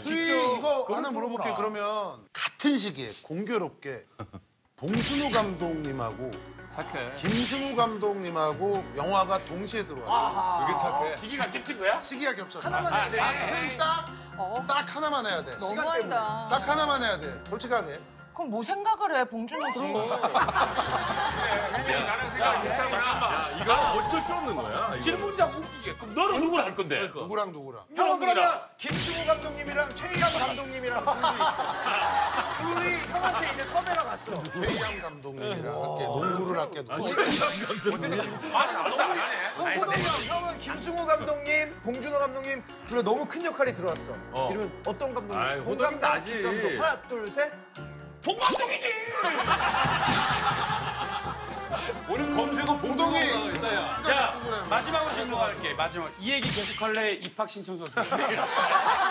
수희 이거 하나 물어볼게요. 그러면 같은 시기에 공교롭게 봉준호 감독님하고 착해. 김승우 감독님하고 영화가 동시에 들어왔어요. 되게 착해. 시기가 겹친 거야? 시기가 겹쳤어. 하나만 해야 돼. 딱, 딱 하나만 해야 돼. 너무한다. 딱 하나만 해야 돼. 솔직하게. 그럼 뭐 생각을 해, 봉준호지. 이거 어쩔 수 없는 거야. 이거. 질문자가 웃기게끔 너는 누구를 할 건데? 누구랑 누구랑. 형은 그러면 김승우 감독님이랑 최희양 감독님이랑 둘이 있어. 둘이 형한테 이제 섭외가 갔어. 최희양 감독님이랑 할게. 농구를 할게. 농구. 말을 안 하네. 그럼 호동이 형은 김승우 감독님, 봉준호 감독님 둘다 너무 큰 역할이 들어왔어. 어. 이러면 어떤 감독님? 호동이 감독, 나지. 김 감독. 하나, 둘, 셋. 동감 호동이. 봉동이 있다 야. 끝까지 야. 마지막으로 질문할게. 마지막 이 얘기 계속할래? 입학 신청서 줘.